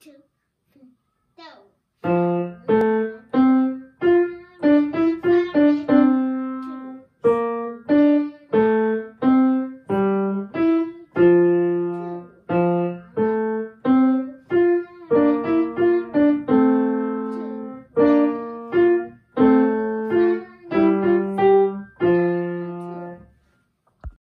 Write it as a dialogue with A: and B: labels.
A: two.